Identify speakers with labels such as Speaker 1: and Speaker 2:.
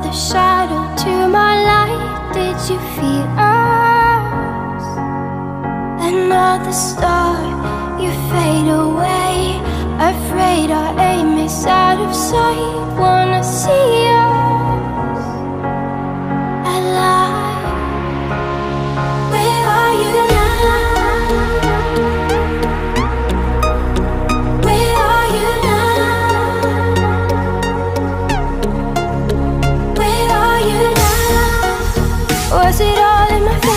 Speaker 1: your shadow to my light. Did you feel us? Another star, you fade away. all in my face.